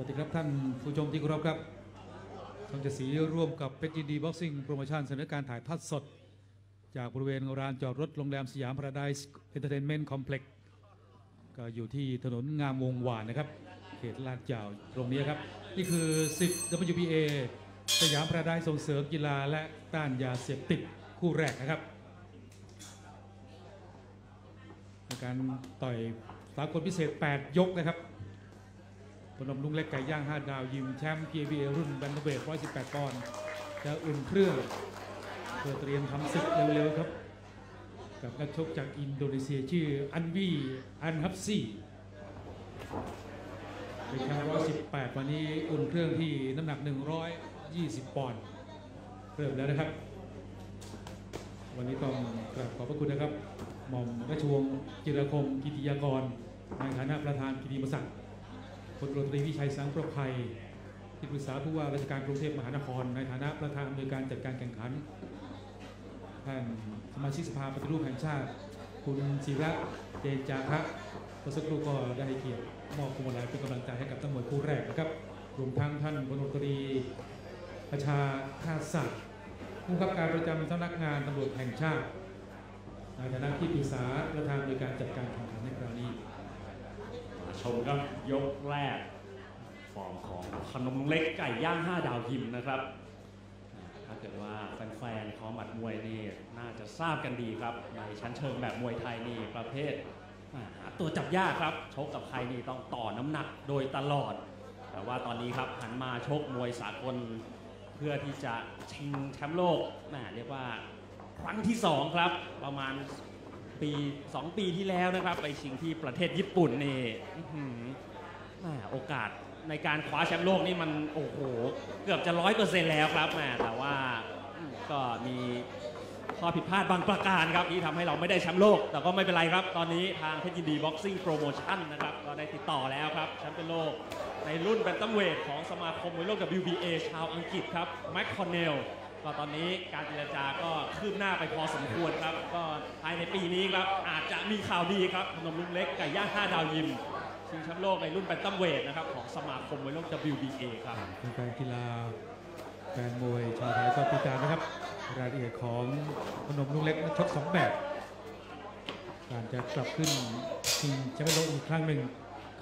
สวัสดีครับท่านผู้ชมที่เคารพครับช่อง 7 สีร่วมกับเพชรยินดี Boxing Promotion เสนอการถ่ายทอดสด จากบริเวณลานจอดรถโรงแรมสยามพาราไดส์เอนเตอร์เทนเมนต์คอมเพล็กซ์ก็อยู่ที่ถนนงามวงวานนะครับ เขตลาดยาวตรงนี้ครับ นี่คือ 10 WPA สยามพาราไดส์ส่งเสริมกีฬาและต้านยาเสพติดคู่แรกนะครับในการต่อยสากลพิเศษ 8 ยกนะครับ พนมรุ้งเล็กไก่ย่าง 5 ดาว ยิมแชมป์ PBA รุ่นแบนตัมเวท118 ปอนด์จะอุ่นเครื่องเพื่อเตรียมทำศึกเร็วๆครับ กับนักชกจากอินโดนีเซียชื่ออัลวี่ อัลฮับซี่เป็นแชมป์118 วันนี้อุ่นเครื่องที่น้ำหนัก 120 ปอนด์เริ่มแล้วนะครับ วันนี้ต้องกราบขอบพระคุณนะครับหม่อมราชวงศ์จิรคมกิติยากรในฐานะประธานกิติมศักดิ์ พลตรีตรีวิชัยสังประภัยที่ปรึกษาผู้ว่าราชการกรุงเทพมหานคร ในฐานะประธานอำนวยการจัดการแข่งขันท่านสมาชิกสภาปฏิรูปแห่งชาติ คุณศิระเจนจาคะเมื่อสักครู่ก็ได้เกียรติมอบพวงมาลัยเป็นกำลังใจให้กับทั้งหมดคู่แรกนะครับรวมทั้งท่านพลตรีประชาคาศักดิ์ผู้บังคับการประจำสำนักงานตำรวจแห่งชาติในฐานะที่ปรึกษาประธานในการจัดการแข่งขันในคราวนี้ ชมครับยกแรกฟอร์มของขนมเล็กไก่ย่าง5ดาวยิมนะครับถ้าเกิดว่าแฟนๆของหมัดมวยนี่น่าจะทราบกันดีครับ ในชั้นเชิงแบบมวยไทยนี่ประเภทหาตัวจับยากครับชกกับใครนี่ต้องต่อน้ำหนักโดยตลอด แต่ว่าตอนนี้ครับหันมาชกมวยสากลเพื่อที่จะชิงแชมป์โลกแมเรียกว่าครั้งที่ 2 ครับประมาณ ปี 2 ปีที่แล้วนะครับ ไปชิงที่ประเทศญี่ปุ่นนี่มโอกาสในการคว้าแชมป์โลกนี่มันโอ้โห เกือบจะร้อยเปอร์เซ็นต์แล้วครับแหมแต่ว่าก็มีข้อผิดพลาดบางประการครับที่ทำให้เราไม่ได้แชมป์โลก แต่ก็ไม่เป็นไรครับ ตอนนี้ทางเพชรยินดีบ็อกซิ่งโปรโมชั่นนะครับ ก็ได้ติดต่อแล้วครับแชมป์เป็นโลก ในรุ่นแบนตัมเวทของสมาคมมวยโลก WBA ชาวอังกฤษครับแม็คดอนเนลล์ ก็ตอนนี้การเจรจาก็คืบหน้าไปพอสมควรครับ ก็ภายในปีนี้ครับอาจจะมีข่าวดีครับพนมรุ้งเล็กไก่ย่าง5ดาวยิมชิงแชมป์โลกในรุ่นแบนตัมเวทนะครับของสมาคมมวยโลก WBA ครับแฟนกีฬาแฟนมวยชาวไทยก็ติดตามนะครับรายละเอียดของพนมรุ้งเล็กนักชกสองแบบ การจะกลับขึ้นชิงแชมป์โลกอีกครั้งหนึ่ง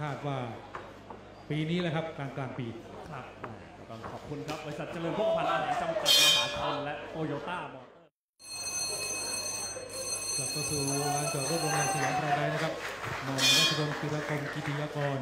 คาดว่าปีนี้แหละครับกลางกลางๆปีครับอ่าก็ ต้องขอบคุณครับ บริษัทเจริญพกพันธ์อาหารจำกัดมหาชนและโตโยต้ามอเตอร์กลับเข้าสู่ลานจอดรถโรงแรมสยามพาราไดซ์นะครับหม่อมราชวงศ์กิรคมกิติยากร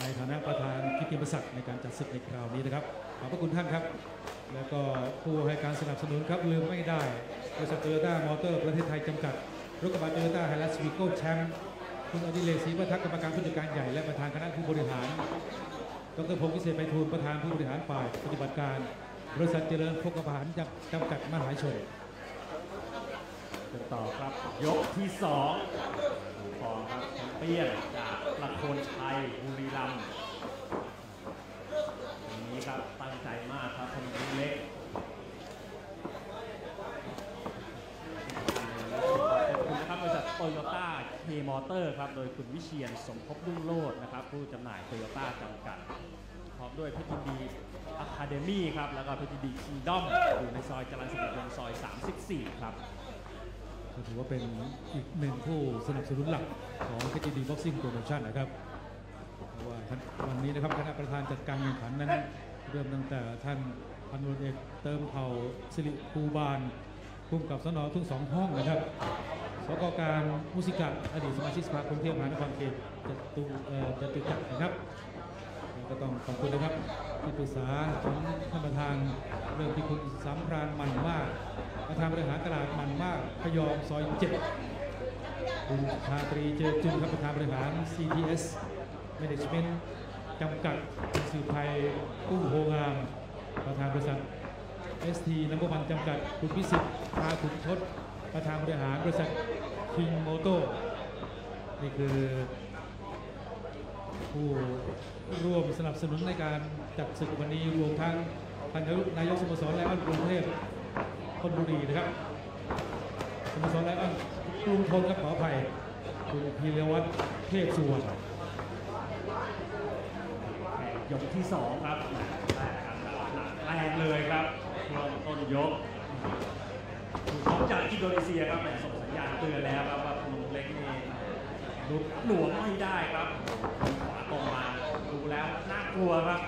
ในฐานะประธานกิติมศักดิ์ในการจัดศึกในคราวนี้นะครับ ขอบพระคุณท่านครับ แล้วก็ผู้ให้การสนับสนุนครับลืมไม่ได้บริษัทโตโยต้ามอเตอร์ประเทศไทยจำกัดรถกระบะโตโยต้าไฮรัสวีโก้แชมป์คุณอดิเลศรีวัฒน์กรรมการผู้จัดการใหญ่และประธานคณะผู้บริหาร ดรพงศ์วิเศษไปทูลประธานผู้บริหารฝ่ายปฏิบัติการ บริษัทเจริญพกพาหารจำกัดมหาชนกันต่อครับ ยกที่สองฟองครับเปี้ยนจากประโคนชัยบุรีรัมย์นนี้ครับตั้งใจมากครับคนนี้เล็กขอบคุณนะครับบริษัท โตโยต้าเคมอเตอร์ครับ โดยคุณวิเชียนสมภพรุ่งโรจน์นะครับ ผู้จำหน่ายโตโยต้าจำกัด พร้อมด้วยเพชรยินดี Academy ครับ แล้วก็เพชรยินดี Kingdom อยู่ในซอยจรัญสนิทวงศ์ซอย 34 ครับ ก็ถือว่าเป็นอีกหนึ่งผู้สนับสนุนหลักของ KTD Boxing Promotion นะครับเพราะว่าท่านวันนี้นะครับคณะประธานจัดการแข่งขันนั้นเริ่มตั้งแต่ท่านพันวจเอกเติมเผ่าสิริภูบาลภูมิกับสนทุ่งสองห้องนะครับ สกการมุสิกะอดีตสมาชิกสภากรุงเทพมหานครเขตจตุจตุจักรนะครับ ก็ต้องขอบคุณนะครับที่ปรึกษาของท่านประธานเรื่องที่คุณสามพรานมันมากประธานบริหารตลาดมันมากพยอมซอยเจ็ดคุณชาตรีเจอจุนครับประธานบริหาร CTS Management จำกัดสืบไทยกู้โฮงาม ประธานบริษัท ST น้ำมันจำกัด คุณพิสิทธิ์พาขุนทศประธานบริหารบริษัท King Moto นี่คือ ผู้ร่วมสนับสนุนในการจัดศึกวันนี้รวมทั้งพันนายกสโมสรไลออนกรุงเทพธนบุรีนะครับสโมสรไลออนกรุงทนครับขออภัยคุณพีรวัตรเทพสุวรรณยกที่สองครับแรกกันแบบหนักแรงเลยครับช่วงต้นยกผู้ชมจากอิน โดนีเซียครับส่งสัญญาณเตือนแล้วครับว่าพนมเล็กนี่ลุดหลวมไม่ได้ครับขวาตรงมาดูแล้วน่ากลัวครับ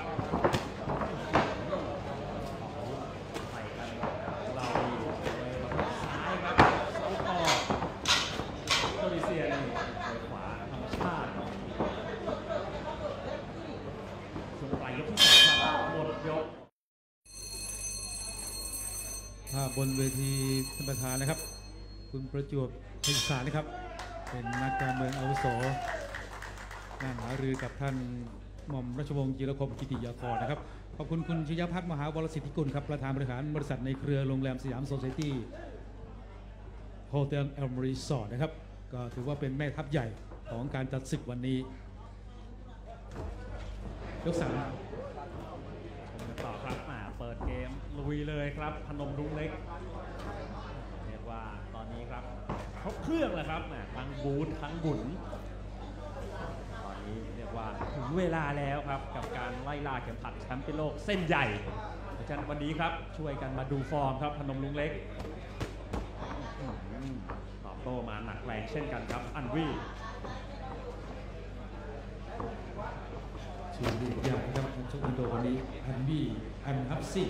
ภาพบนเวทีท่านประธานนะครับ คุณประจวบพชรสานะครับ เป็นนักการเมืองอาวุโสนั่งหารือกับท่านหม่อมราชวงศ์จิรคมกิติยากรนะครับขอบคุณคุณชยพัฒน์มหาวรสิทธิกุลครับประธานบริหารบริษัทในเครือโรงแรมสยามโซเซตี้โฮเทลแอลมรีสอร์ทนะครับ ก็ถือว่าเป็นแม่ทัพใหญ่ของการจัดศึกวันนี้ยกสาม ลุยเลยครับ พนมรุ้งเล็ก เรียกว่าตอนนี้ครับครบเครื่องเลยครับอ่าทั้งบูธทั้งบุญตอนนี้เรียกว่าถึงเวลาแล้วครับ กับการไล่ล่าเข็มขัดแชมป์เป็นโลกเส้นใหญ่เพราะฉะนั้นวันนี้ครับช่วยกันมาดูฟอร์มครับพนมรุ้งเล็กตอบโต้มาหนักแรงเช่นกันครับ อันวีชื่อดีใหญ่ครับชกอินโดคนนี้อันบี้อันฮับซี่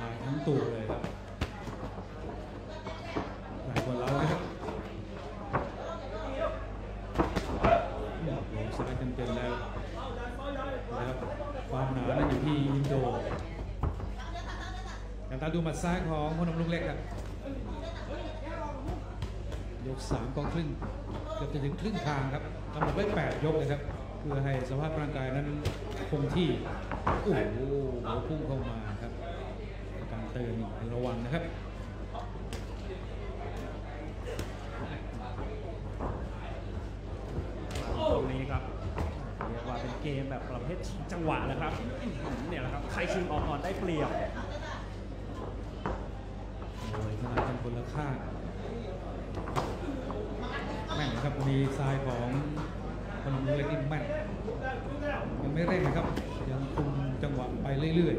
ลายทั้งตัวเลยครับหลายกว่าเรานะครับลงซ้ายเต็มๆแล้วนะครับความหนานั้นอยู่ที่อินโดการตาดูหมัดซ้ายของพนมลุงเล็กครับยกสามก็ครึ่งเกือบจะถึงครึ่งทางครับกำหนดไว้8ยกเลยครับ เพื่อให้สภาพร่างกายนั้นคงที่ โอ้โหหัวพุ่งเข้ามาครับการเตือนระวังนะครับตรงนี้ครับเรียกว่าเป็นเกมแบบประเภทจังหวะนะครับเนี่ยแหละครับใครชิงออกก่อนได้เปรียบโอ้ยขนาดกันคนละข้างแม่นครับหมัดซ้ายของ พนมรุ้งเล็กนี่แม่นยังไม่เร่งนะครับ ยังคุมจังหวะไปเรื่อย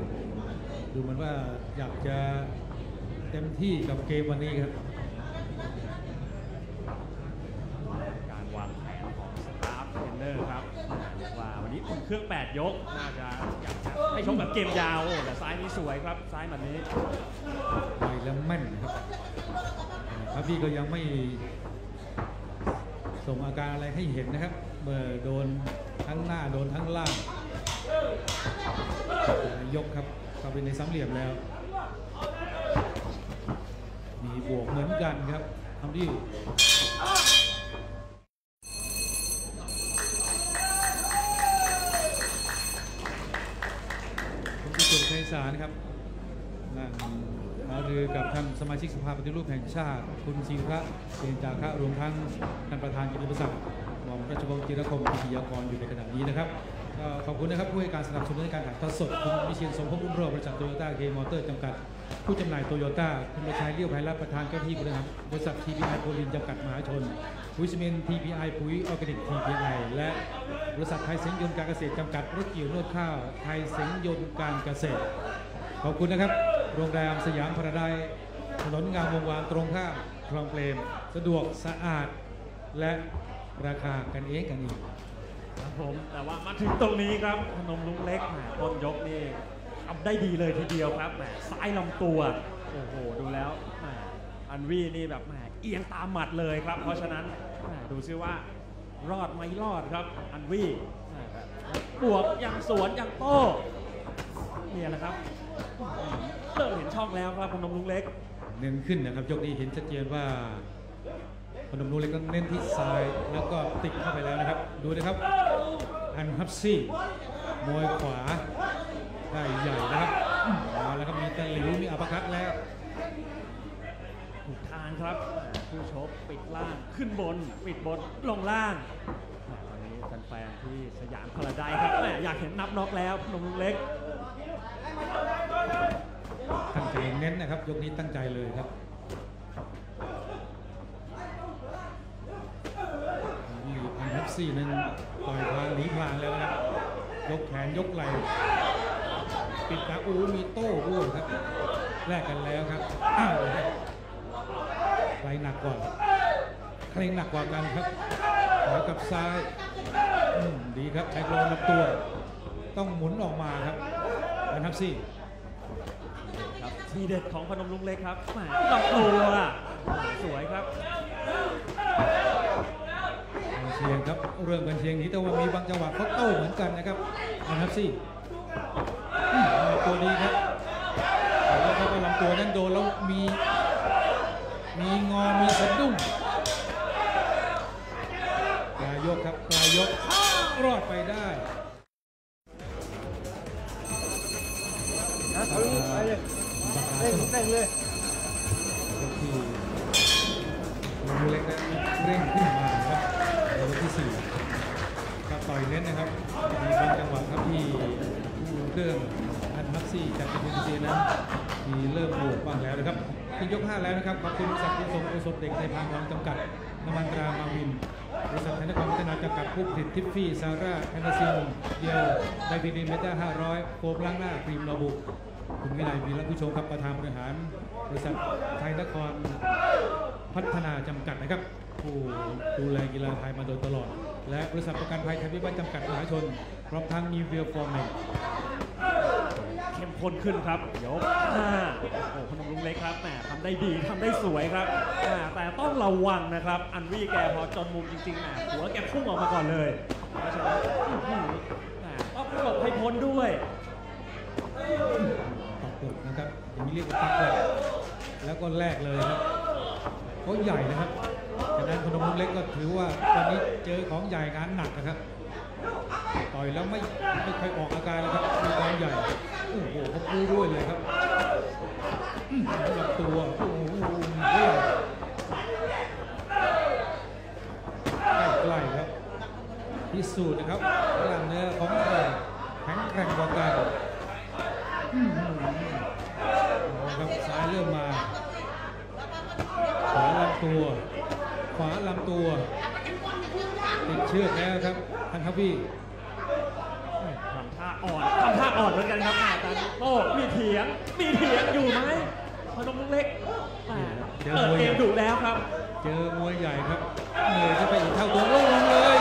ๆ ดูเหมือนว่าอยากจะเต็มที่กับเกมวันนี้ครับ การวางแผนของ staff trainer ครับเรียกว่าวันนี้อุ่นเครื่อง 8 ยก น่าจะอยากจะให้ชมแบบเกมยาวโอ้แต่ซ้ายนี้สวยครับ ซ้ายแบบนี้ไปแล้วแม่นนะครับครับพี่ก็ยังไม่ส่งอาการอะไรให้เห็นนะครับ เมื่อโดนทั้งหน้าโดนทั้งล่าง ยกครับเข้าไปในสามเหลี่ยมแล้ว มีบวกเหมือนกันครับทำที่คุณผู้ชมไพศาลครับนั่งหารือกับท่านสมาชิกสภาปฏิรูปแห่งชาติ คุณศิระเจนจาคะรวมทั้งท่านประธานกิติมศักดิ์ หม่อมราชวงศ์จิรคมกิติยากรอยู่ในขณะนี้นะครับขอบคุณนะครับผู้ให้การสนับสนุนในการถ่ายทอดสดคุณวิเชียนสมภพรุ่งโรจน์บริษัทโตโยต้าเคมอเตอร์จำกัด ผู้จำหน่ายโตโยต้าคุณประชัยเลี้ยวไพรัตน์ประธานเจ้าหน้าที่บริหารบริษัท TPI โพลีนจำกัดมหาชนปุ๋ยซีเมนต์ TPI ปุ๋ยออร์แกนิก TPI และบริษัทไทยเซ็งยนต์การเกษตรจำกัดรถเกี่ยวนวดข้าวไทยเซ็งยนต์การเกษตร ขอบคุณนะครับโรงแรมสยามพาราไดซ์ถนนงามวงวานตรงข้ามคลองเปรม สะดวกสะอาดและ ราคากันเองกันอีกครับผมแต่ว่ามาถึงตรงนี้ครับพนมลุงเล็กแหมต้นยกนี่ทำได้ดีเลยทีเดียวครับแหมซ้ายลำตัวโอ้โหดูแล้วแหมอันวีนี่แบบแหมเอียงตามหมัดเลยครับ เพราะฉะนั้นแหมดูซิว่ารอดไม่รอดครับ อัลวี่แหมบวกอย่างสวนอย่างโต้เนี่ยแหละครับเริ่มเห็นช่องแล้วครับพนมรุ้งเล็กเน้นขึ้นนะครับยกนี้เห็นชัดเจนว่า พนมรุ้งเล็กก็เน้นที่ซ้ายแล้วก็ติดเข้าไปแล้วนะครับ ดูนะครับอัลฮับซี่มวยขวาได้ใหญ่นะครับเอาแล้วครับมีตะหลิวมี uppercut แล้วถูกทางครับ ผู้ชกปิดล่างขึ้นบน ปิดบนลงล่างตอนนี้แฟนๆที่สยามพาราไดซ์ครับแหมอยากเห็นนับน็อกแล้วพนมลุงเล็กตั้งใจเน้นนะครับ ยกนี้ตั้งใจเลยครับนี่อันฮับ ซี่นั้นต่อยพลางหนีพลางแล้วนะครับยกแขนยกไหล่ปิดตาอูมีโต้ด้วยครับแลกกันแล้วครับอ้าวใครหนักกว่าใครหนักกว่ากันครับขวากับซ้ายดีครับใช้กลองลำตัว ต้องหมุนออกมาครับอันทับซี่ครับทีเด็ดของพนมลุงเล็กครับหมลำตัวสวยครับ ชียงครับ เริ่มกันเชียงนี้แต่ว่ามีบางจังหวะเขาโต้เหมือนกันนะครับอันทับซี่ตัวดีครับแต่ว่าเขาก็ลำตัวนั้นโดนแล้วมี มีงอมีสะดุ้งปลายยกครับปลายยกรอดไปได้ เครื่องอันทักซี่จากอินโดนีเซียนั้นมีเริ่มบวกบ้างแล้วนะครับขึ้นยกห้าแล้วนะครับขอบคุณบริษัทขนส่งโอสถเด็กในพานทองจำกัดน้ำมันตรามาวินบริษัทไทยนครพัฒนาจำกัดผู้ผลิตทิฟฟี่ซาร่าแอนเดอร์ซินเดียวไดบิดินเมตา500โฟมล้างหน้าครีมระบุคุณวินัยวีรผู้ชมครับประธานบริหาร บริษัทไทยนครพัฒนาจำกัดนะครับ ผู้ดูแลกีฬาไทยมาโดยตลอด และบริษัทประกันภัยไทยพิบัติจำกัดมหาชนพร้อมทั้งมีเวียฟอร์แมน เข้มข้นขึ้นครับยกห้าโอ้พนมลุงเล็กครับแหมทำได้ดีทำได้สวยครับแต่ต้องระวังนะครับ อันวี่แกพอจนมุมจริงๆแหมหัวแกพุ่งออกมาก่อนเลยเพราะฉะนั้นอื้อหือแหมต้องหลบให้พ้นด้วยตอกกดนะครับอย่างนี้เรียกว่าตักเลยแล้วก็แลกเลยครับเขาใหญ่นะครับฉะนั้นพนมรุ้งเล็กก็ถือว่าตอนนี้เจอของใหญ่งานหนักนะครับ อยแล้วไม่ไม่ค่อยออกอาการแล้วครับมีความใหญ่โอ้โหเขาพูด้วยเลยครับหือลำตัวโอ้โหใกล้ๆครับพิสูจน์นะครับกล้ามเนื้อของใครแข็งแกร่งกว่ากันครับซ้ายเริ่มมา ขวาลำตัว ขวาลำตัวติดเชือกแล้วครับทันทัพพี่ ทำท่าอ่อนทำท่าอ่อนเหมือนกันครับแหมแต่โต้มีเถียง มีเถียงอยู่ไหมพนมลุงเล็กแหมเปิดเกมดุแล้วครับ เจอมวยใหญ่ครับเหนื่อยจะไปอีกเท่าตัวลงเลย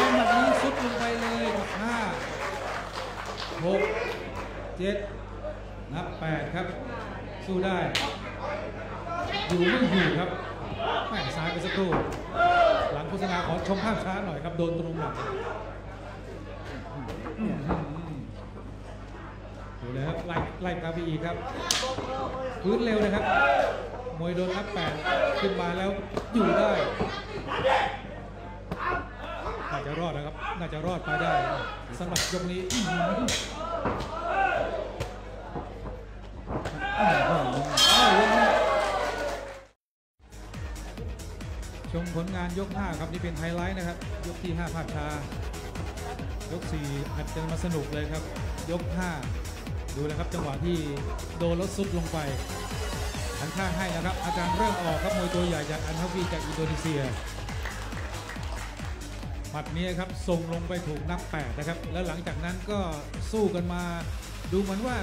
ทำแบบนี้สุดลงไปเลยครับห้าหกเจ็ดนับแปดครับ สู้ได้ อยู่ไม่อยู่ครับแม่ซ้ายไปสักครู่ หลังโฆษณาขอชมภาพช้าหน่อยครับ โดนตรงหลังดูเลยครับไล่ไล่กราฟีอีครับพื้นเร็วนะครับ มวยโดนนับแปดขึ้นมาแล้วอยู่ได้ น่าจะรอดนะครับ น่าจะรอดไปได้สำหรับยกนี้ ลงานยก 5 ครับ นี่เป็นไฮไลท์นะครับ ยกที่ 5 ภาพชายก 4 อาจจะมาสนุกเลยครับ ยก 5 ดูนะครับจังหวะที่โดนแล้วซุดลงไปหันข้างให้นะครับ อาการเริ่มออกครับมวยตัวใหญ่จากอันทวีจากอินโดนีเซียหมัดนี้ครับส่งลงไปถูกนับแปดนะครับ แล้วหลังจากนั้นก็สู้กันมา ดูเหมือนว่า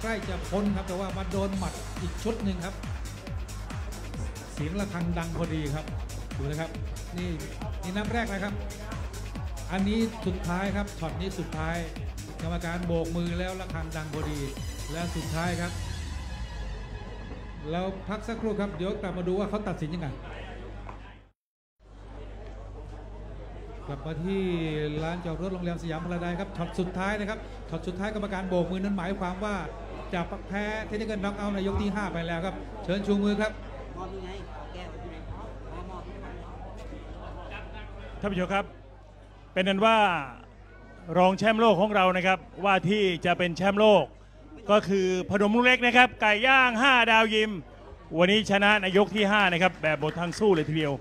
ใกล้จะพ้นครับ แต่ว่ามาโดนหมัดอีกชุดหนึ่งครับ เสียงระฆังดังพอดีครับ ดูนะครับนี่นี่นับแรกนะครับ อันนี้สุดท้ายครับช็อตนี้สุดท้าย กรรมการโบกมือแล้วระฆังดังพอดี และสุดท้ายครับเราพักสักครู่ครับเดี๋ยวกลับมาดูว่าเขาตัดสินยังไงกลับมาที่ร้านจอดรถโรงแรมสยามพาราไดซ์ครับช็อตสุดท้ายนะครับช็อตสุดท้ายกรรมการโบกมือนั้นหมายความว่าจะแพ้เทคนิคน็อกเอาในยกที่ 5 ไปแล้วครับ เชิญชูมือครับ มอบยังไงแก้วที่ไหนอ๋อมอบที่ไหน ท่านผู้ชมครับ เป็นนั้นว่ารองแชมป์โลกของเรานะครับ ว่าที่จะเป็นแชมป์โลก ก็คือพนมลุงเล็กนะครับ ไก่ย่าง 5 ดาวยิม วันนี้ชนะในยกที่ 5 นะครับ แบบบททางสู้เลยทีเดียว